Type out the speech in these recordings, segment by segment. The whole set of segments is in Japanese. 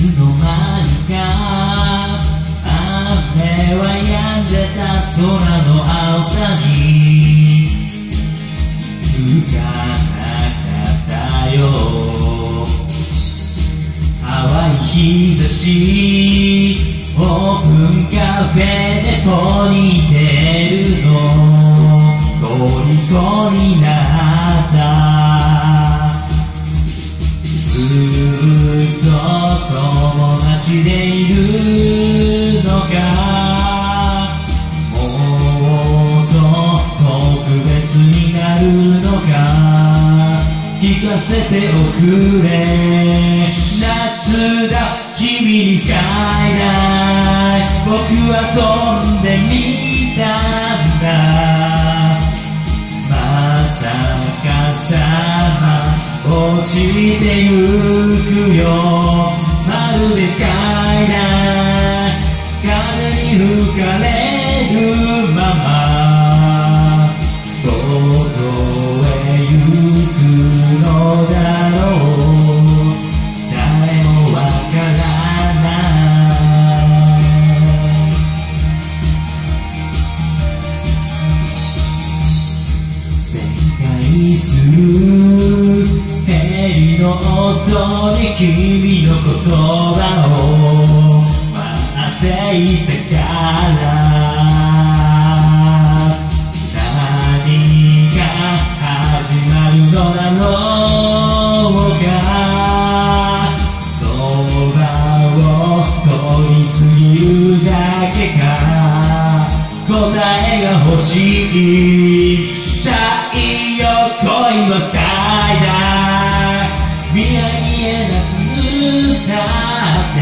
つの間にか雨は止んでた空の青さにつかなかったよ淡い日差しオープンカフェでポニーテールの虜になわせておくれ。夏だ君にスカイライ僕は飛んでみたんだ。まさかさま落ちてゆくよ。回するヘリの音に君の言葉を待っていたから何が始まるのだろう。かそばを通り過ぎるだけか。答えが欲しい。のスカイだ未来見えなくなって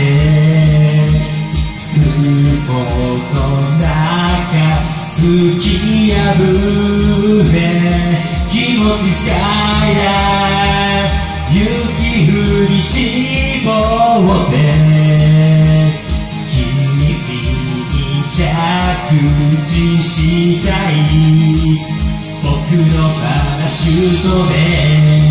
雲の中突き破れ気持ちスカイだ雪降り絞って君に着地したいのパラシュートで。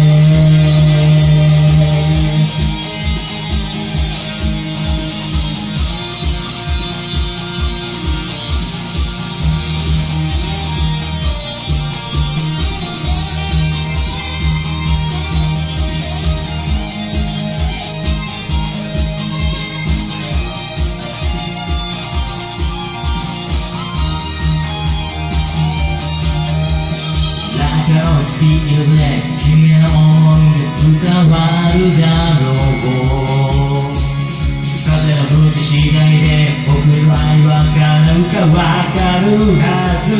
スピードで君の思いが伝わるだろう風の吹き次第で僕の愛は叶うかわかるはず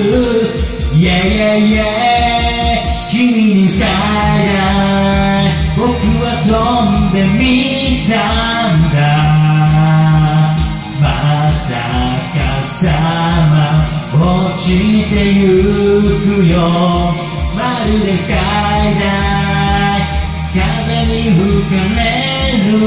Yeah yeah yeah 君にスカイライ僕は飛んでみたんだまさかさま落ちてゆくよるでスカイダイ風に吹かれる